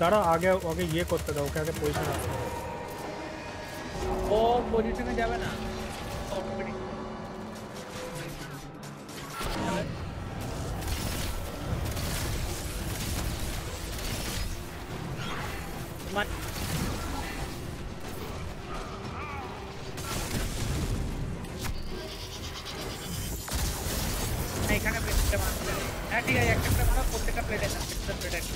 দাঁড়া আগে ওকে ইয়ে করতে দাও ওকে আগে পয়সা রাখতে দাও। ও পজিশনে যাবে না Automatic। প্লেটটা মারতে হ্যাঁ ঠিক আছে একটা করে মারো, প্রত্যেকটা প্লেটে না প্লেটে একটা।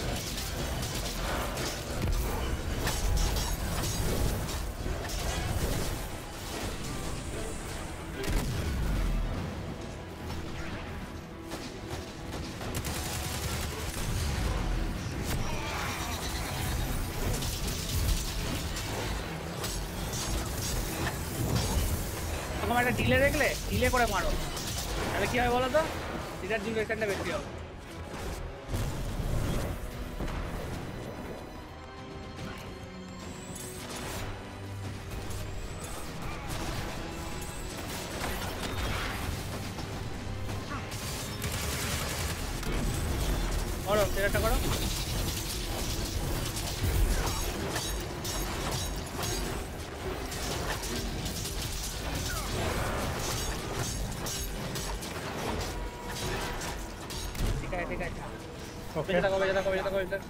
একটা ডিলে দেখলে? ডিলে করে মারো। তাহলে কি হবে বলো তো? এটার ডিউরেশনটা বেশি হবে। করো সেটা করো। ঠিক আছে ঠিক আছে ওকে বেঁচে থাকো বেঁচে থাকো বেঁচে থাকো বেঁচে থাকো।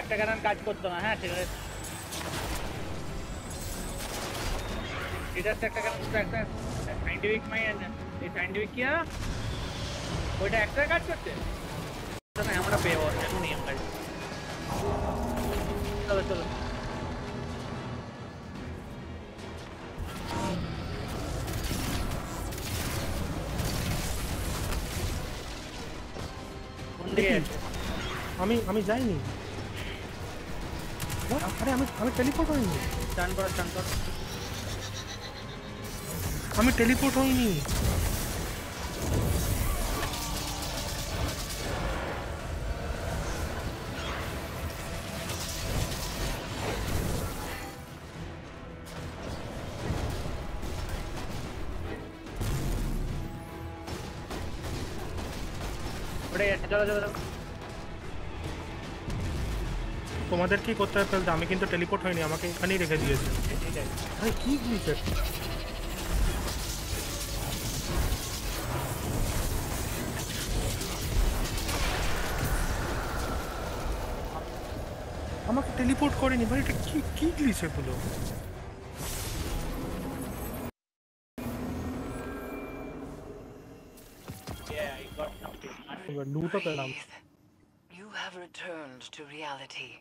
একটা কারণ কাজ করতো না হ্যাঁ ঠিক আছে এটা হচ্ছে একটা কারণ একটা সাইন্টিফিক মাইন্ড এই সাইন্টিফিক কি না ওইটা একটা কাজ করছে না আমরা পেয়ে যাবো এখন নিয়ম কাজ চলো চলো আমি আমি যাইনি? আরে আমি আমি টেলিপোর্ট হইনি। আমি টেলিপোর্ট হইনি। চলো চলো তোমাদের কি করতে হবে ফেলতে? আমি কিন্তু টেলিপোর্ট হইনি আমাকে এখানেই রেখে দিয়েছে। আরে কি আমাকে টেলিপোর্ট করেনি? ভাই এটা কি কি গ্লিচ এগুলো? You have returned to reality.